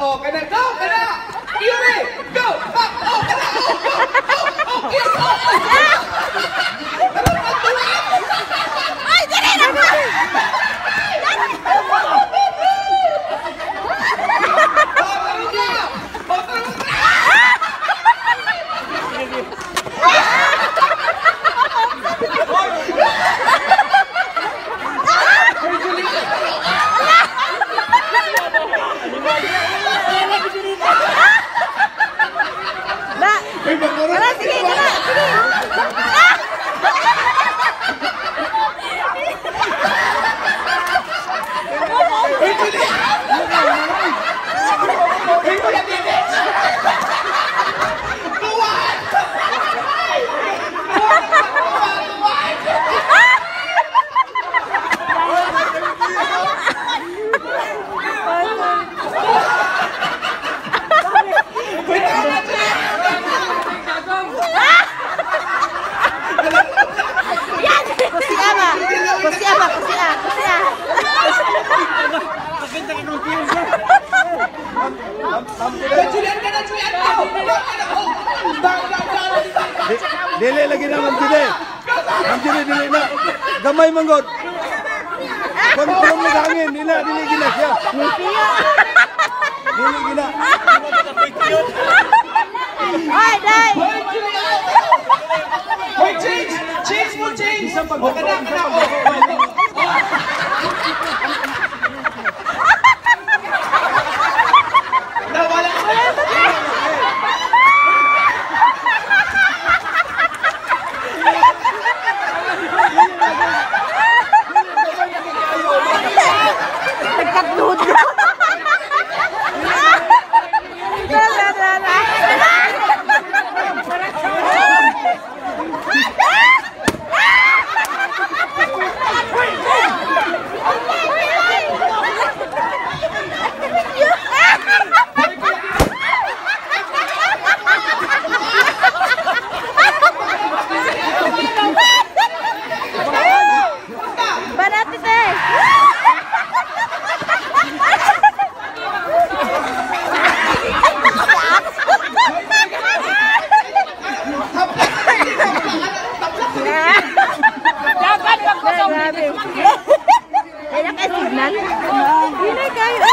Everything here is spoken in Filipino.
oh, kana, go, kana! Yuri, go! Ha, oh, kana, oh, go! Oh, oh, yes, oh, oh! Na! Hoy, magkaroon Tara, ka sige, Dili lagi na man dili. Ang dili dili na. Gamay manggod. Kon kon mo hangin nila dili gina siya. Dili gina. Ay, day! Hoy, change! Change mo, change! Oh, oh, oh. Kaya ka signal? Hindi na kayo.